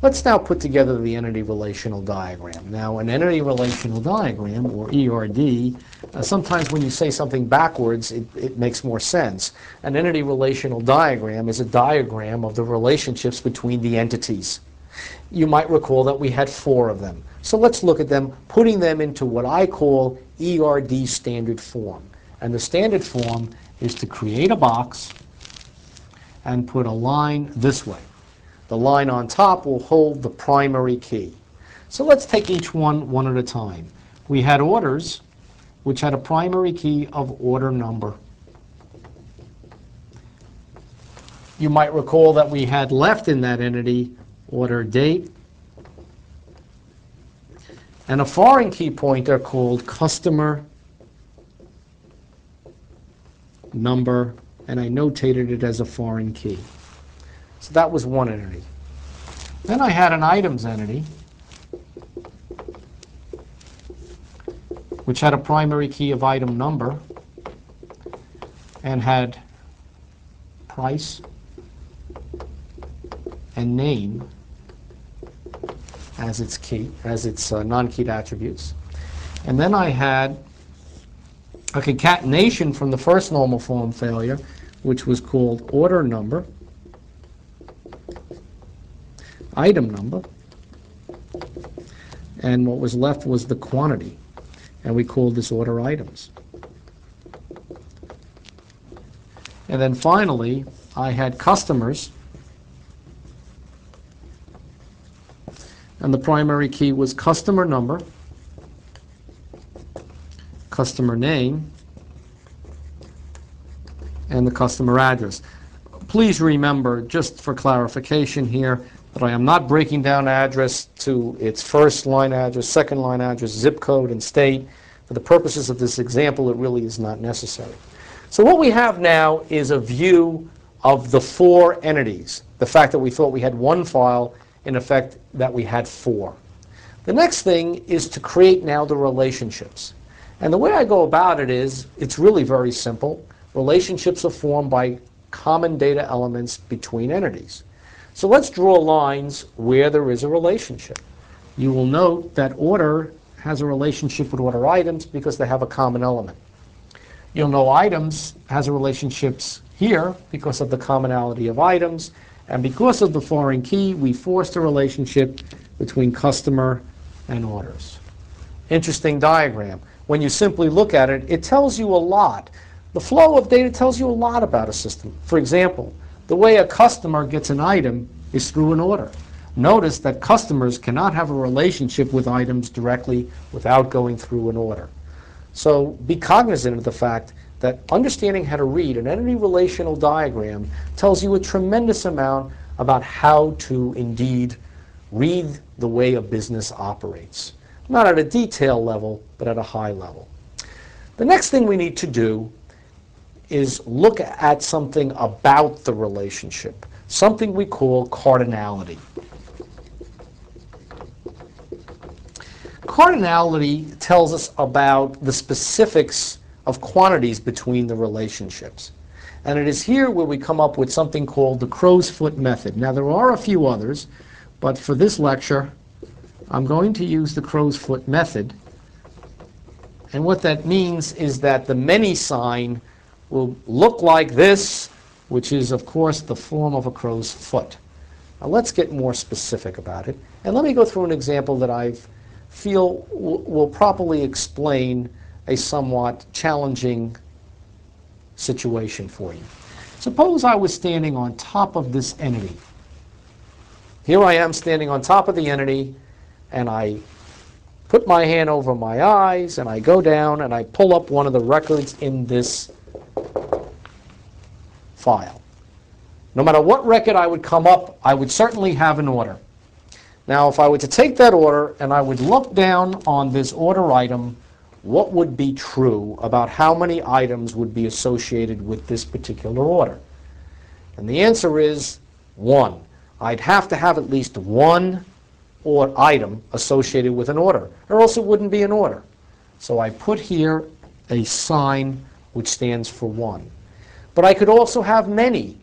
Let's now put together the entity relational diagram. Now, an entity relational diagram, or ERD, uh, sometimes when you say something backwards, it, it makes more sense. An entity relational diagram is a diagram of the relationships between the entities. You might recall that we had four of them. So let's look at them, putting them into what I call ERD standard form. And the standard form is to create a box and put a line this way. The line on top will hold the primary key. So let's take each one one at a time. We had orders, which had a primary key of order number. You might recall that we had left in that entity order date and a foreign key pointer called customer number, and I notated it as a foreign key. So that was one entity. Then I had an items entity, which had a primary key of item number and had price and name as its key, as its uh, non-keyed attributes. And then I had a concatenation from the first normal form failure, which was called order number, item number, and what was left was the quantity, and we called this order items. And then finally, I had customers, and the primary key was customer number, customer name, and the customer address. Please remember, just for clarification here, I am not breaking down address to its first line address, second line address, zip code, and state. For the purposes of this example, it really is not necessary. So what we have now is a view of the four entities. The fact that we thought we had one file, in effect, that we had four. The next thing is to create now the relationships. And the way I go about it is, it's really very simple. Relationships are formed by common data elements between entities. So let's draw lines where there is a relationship. You will note that order has a relationship with order items because they have a common element. You'll know items has a relationships here because of the commonality of items. And because of the foreign key, we forced a relationship between customer and orders. Interesting diagram. When you simply look at it, it tells you a lot. The flow of data tells you a lot about a system. For example, the way a customer gets an item is through an order. Notice that customers cannot have a relationship with items directly without going through an order. So be cognizant of the fact that understanding how to read an entity relational diagram tells you a tremendous amount about how to indeed read the way a business operates. Not at a detail level, but at a high level. The next thing we need to do is look at something about the relationship, something we call cardinality. Cardinality tells us about the specifics of quantities between the relationships. And it is here where we come up with something called the crow's foot method. Now there are a few others, but for this lecture, I'm going to use the crow's foot method. And what that means is that the many sign will look like this, which is, of course, the form of a crow's foot. Now let's get more specific about it. And let me go through an example that I feel will properly explain a somewhat challenging situation for you. Suppose I was standing on top of this entity. Here I am standing on top of the entity, and I put my hand over my eyes, and I go down, and I pull up one of the records in this file. No matter what record I would come up, I would certainly have an order. Now, if I were to take that order and I would look down on this order item, what would be true about how many items would be associated with this particular order? And the answer is one. I'd have to have at least one or item associated with an order, or else it wouldn't be an order. So I put here a sign which stands for one. But I could also have many.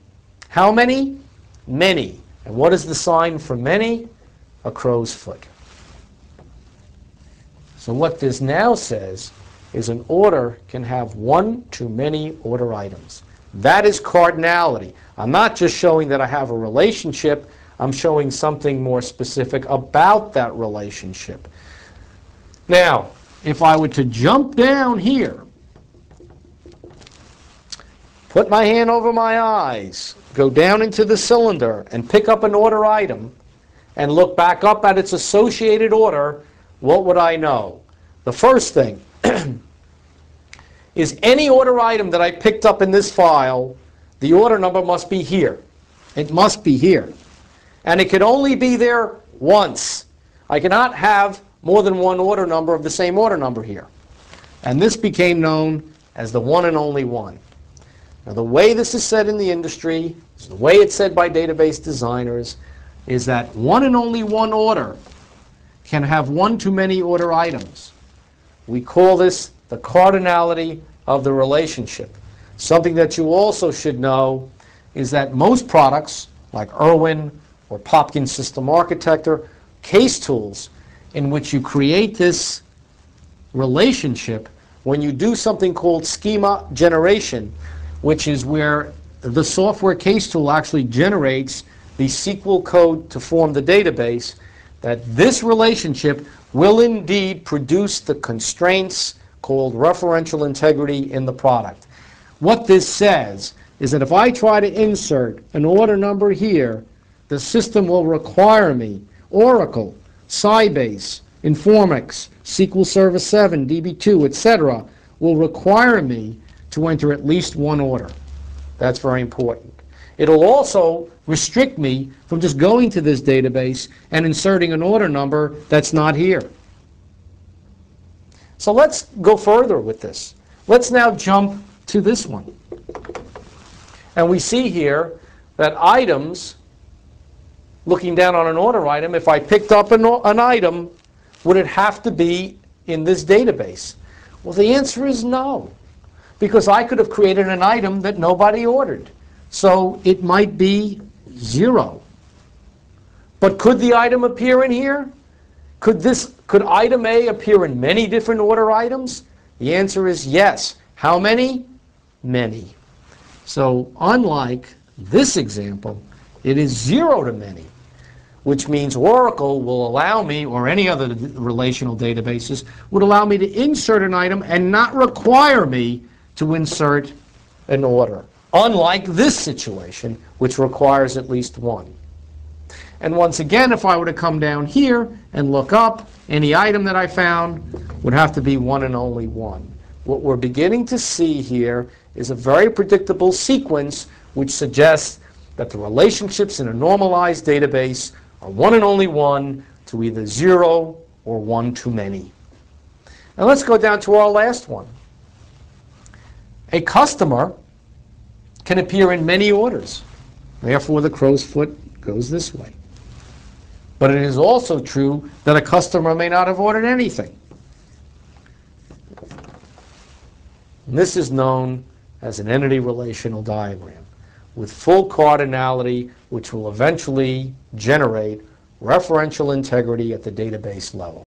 How many? Many. And what is the sign for many? a crow's foot. So what this now says is an order can have one to many order items. That is cardinality. I'm not just showing that I have a relationship, I'm showing something more specific about that relationship. Now, if I were to jump down here, put my hand over my eyes, go down into the cylinder, and pick up an order item, and look back up at its associated order, what would I know? The first thing is any order item that I picked up in this file, the order number must be here. It must be here. And it can only be there once. I cannot have more than one order number of the same order number here. And this became known as the one and only one. Now the way this is said in the industry, the way it's said by database designers, is that one and only one order can have one to many order items. We call this the cardinality of the relationship. Something that you also should know is that most products, like ERwin or Popkin System Architecture, case tools in which you create this relationship when you do something called schema generation, which is where the software case tool actually generates the SQL code to form the database, that this relationship will indeed produce the constraints called referential integrity in the product. What this says is that if I try to insert an order number here, the system will require me, Oracle, Sybase, Informix, SQL Server 7, DB2, etc., will require me to enter at least one order. That's very important. It'll also restrict me from just going to this database and inserting an order number that's not here. So let's go further with this. Let's now jump to this one. And we see here that items, looking down on an order item, if I picked up an, an item, would it have to be in this database? Well, the answer is no, because I could have created an item that nobody ordered. So it might be zero. But could the item appear in here? Could this could item A appear in many different order items? The answer is yes. How many? Many. So unlike this example, it is zero to many, which means Oracle will allow me, or any other relational databases, would allow me to insert an item and not require me to insert an order, unlike this situation, which requires at least one. And once again, if I were to come down here and look up, any item that I found would have to be one and only one. What we're beginning to see here is a very predictable sequence which suggests that the relationships in a normalized database are one and only one to either zero or one to many. Now let's go down to our last one. A customer can appear in many orders. Therefore, the crow's foot goes this way. But it is also true that a customer may not have ordered anything. And this is known as an entity relational diagram with full cardinality, which will eventually generate referential integrity at the database level.